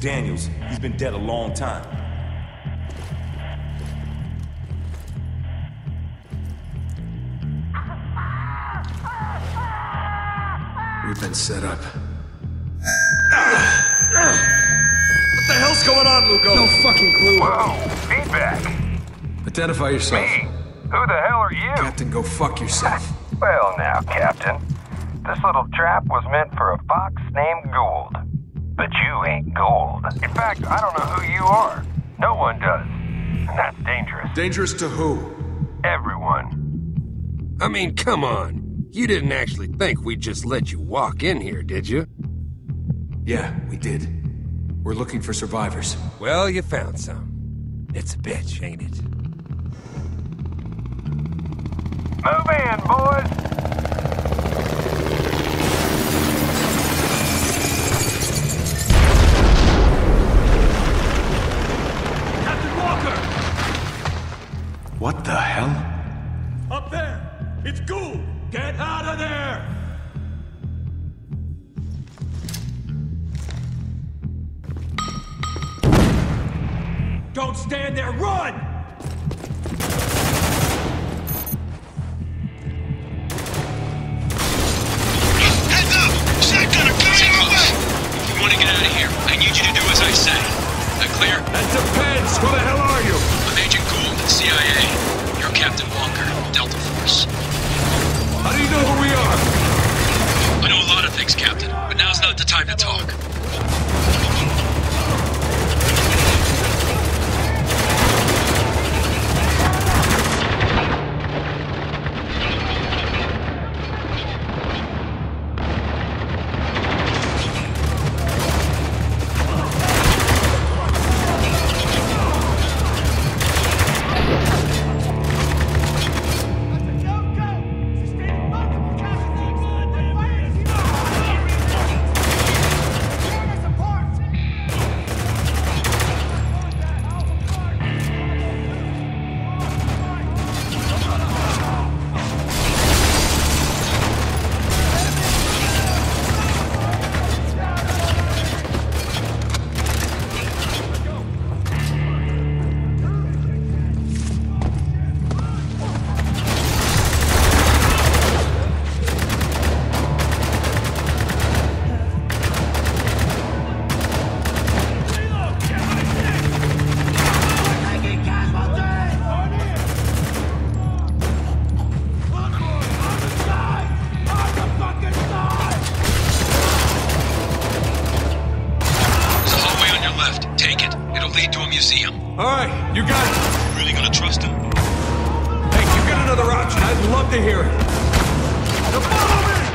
Daniels. He's been dead a long time. We've been set up. What the hell's going on, Lugo? No fucking clue. Whoa, feedback. Identify yourself. Me? Who the hell are you? Captain, go fuck yourself. Well now, Captain. This little trap was meant for a fox named Gould. But you ain't Gould. In fact, I don't know who you are. No one does. And that's dangerous. Dangerous to who? Everyone. I mean, come on. You didn't actually think we'd just let you walk in here, did you? Yeah, we did. We're looking for survivors. Well, you found some. It's a bitch, ain't it? Move in, boys! Don't stand there! Run! Heads up! Shotgunner coming our way! If you want to get out of here, I need you to do as I say. That clear? That depends! Who the hell are you? I'm Agent Gould CIA. You're Captain Walker, Delta Force. How do you know who we are? I know a lot of things, Captain, but now's not the time to talk. It'll lead to a museum. All right, you got it. Really gonna trust him? Hey, you got another option. I'd love to hear it. Now follow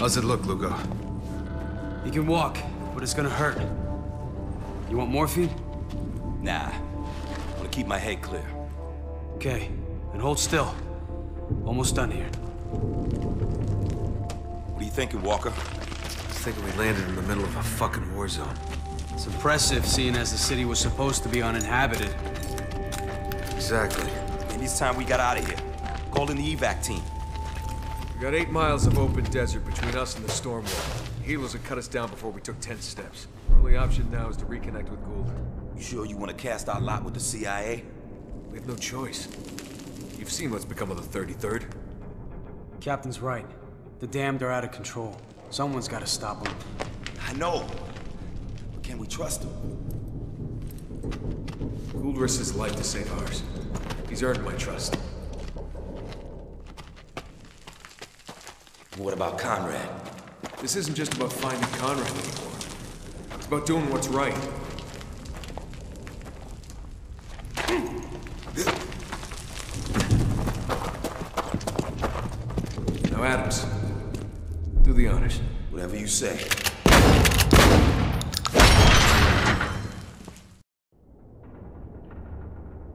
How's it look, Lugo? You can walk, but it's gonna hurt. You want morphine? Nah. I want to keep my head clear. Okay, then hold still. Almost done here. What are you thinking, Walker? I was thinking we landed in the middle of a fucking war zone. It's impressive, seeing as the city was supposed to be uninhabited. Exactly. Maybe it's time we got out of here. Call in the evac team. We got eight miles of open desert between us and the storm wall. Healers would cut us down before we took ten steps. Our only option now is to reconnect with Gould. You sure you want to cast our lot with the CIA? We have no choice. You've seen what's become of the 33rd. Captain's right. The damned are out of control. Someone's gotta stop them. I know. But can we trust him? Gould risked his life to save ours. He's earned my trust. What about Konrad? This isn't just about finding Konrad anymore. It's about doing what's right. Now, Adams, do the honors. Whatever you say.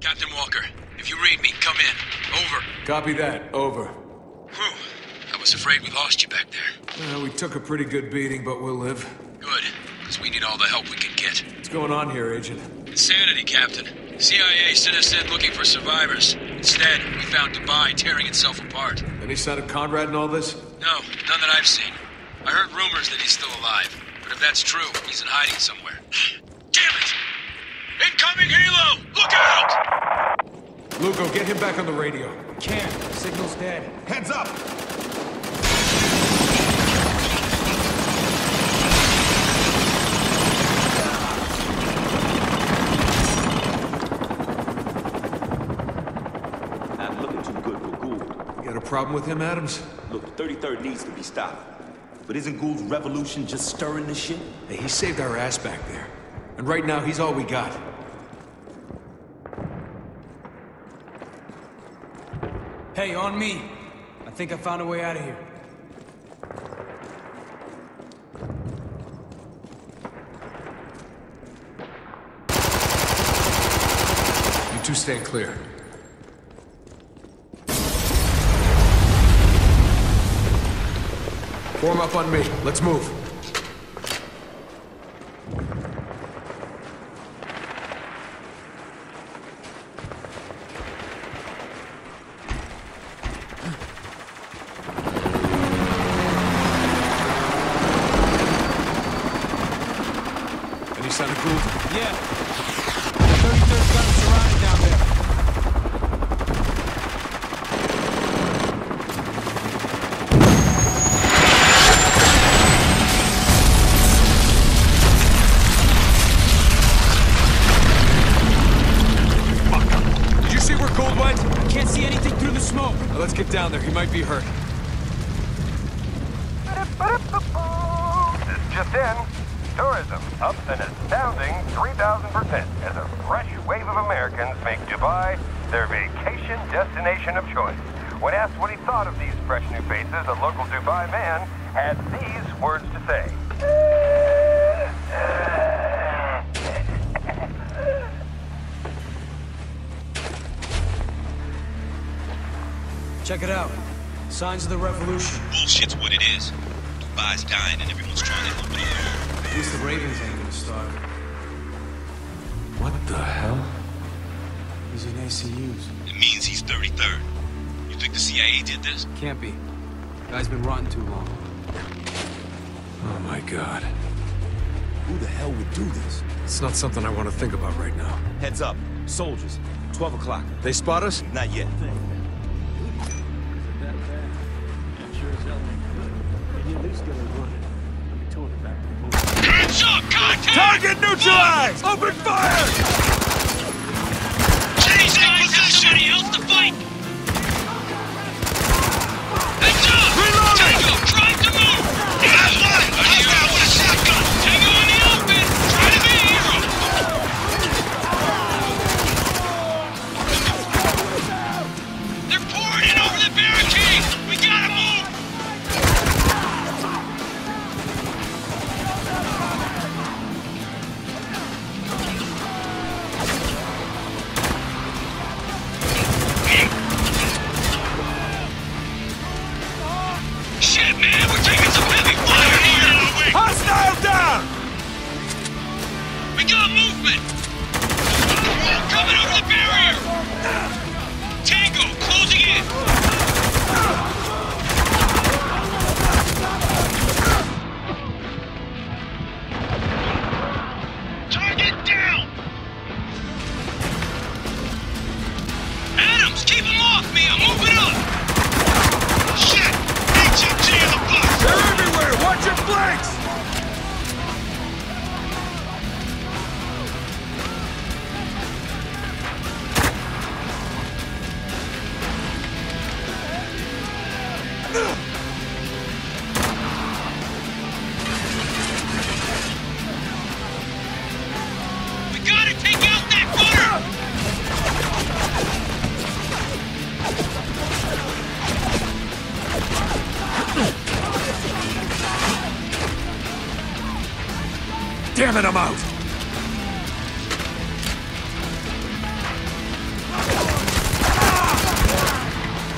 Captain Walker, if you read me, come in. Over. Copy that. Over. Whew. I was afraid we lost you back there. Well, we took a pretty good beating, but we'll live. Good, because we need all the help we can get. What's going on here, Agent? Insanity, Captain. CIA sent us in looking for survivors. Instead, we found Dubai tearing itself apart. Any sign of Konrad in all this? No, none that I've seen. I heard rumors that he's still alive. But if that's true, he's in hiding somewhere. Damn it! Incoming helo! Look out! Lugo, get him back on the radio. Can't. Signal's dead. Heads up! Not looking too good for Gould. You got a problem with him, Adams? Look, the 33rd needs to be stopped. But isn't Gould's revolution just stirring the shit? Hey, he saved our ass back there. And right now, he's all we got. Hey, on me. I think I found a way out of here. You two stand clear. Form up on me. Let's move. Any sign of Gould? Yeah. 33rd gun surrounded down there. see anything through the smoke. Now let's get down there. He might be hurt. This just in. Tourism up an astounding 3,000% as a fresh wave of Americans make Dubai their vacation destination of choice. When asked what he thought of these fresh new faces, a local Dubai man had these words to say. Check it out. Signs of the revolution. Bullshit's what it is. Dubai's dying and everyone's trying to help it. At least the Ravens ain't gonna start. What the hell? He's in ACUs. It means he's 33rd. You think the CIA did this? Can't be. Guy's been rotten too long. Oh my god. Who the hell would do this? It's not something I want to think about right now. Heads up. Soldiers. 12 o'clock. They spot us? Not yet. Hands up! Contact! Target neutralized! Open fire! Change that position! Somebody else to fight! It, I'm out!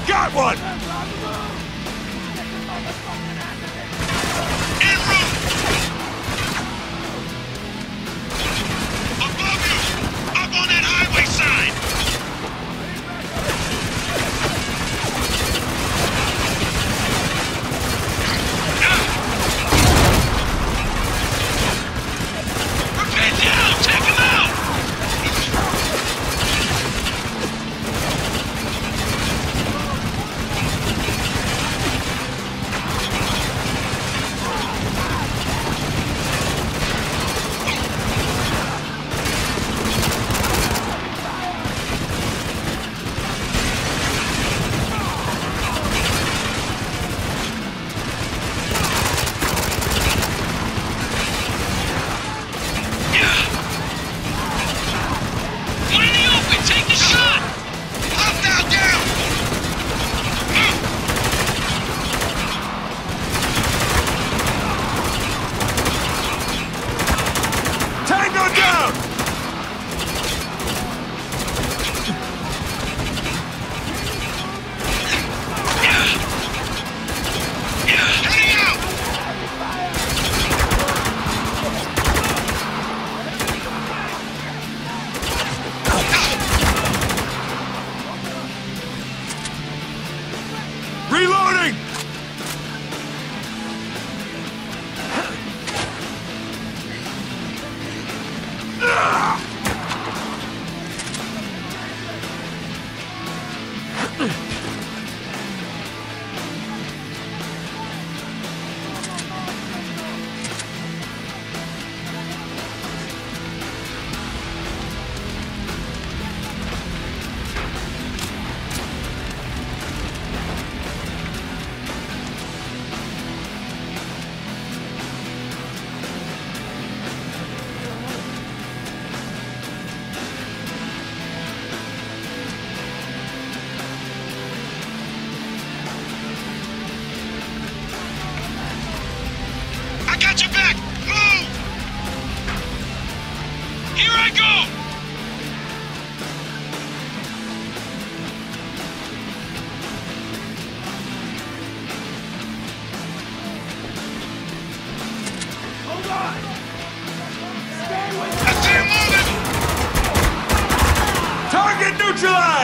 Got one!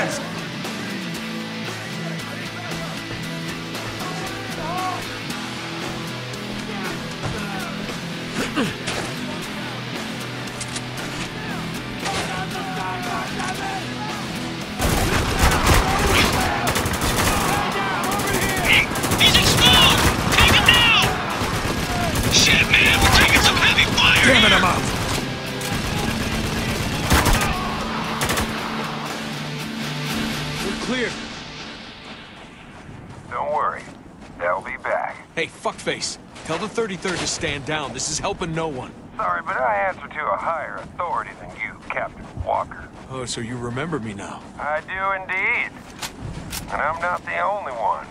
Neutralized! Don't worry. They'll be back. Hey, fuckface. Tell the 33rd to stand down. This is helping no one. Sorry, but I answer to a higher authority than you, Captain Walker. Oh, so you remember me now. I do indeed. And I'm not the only one.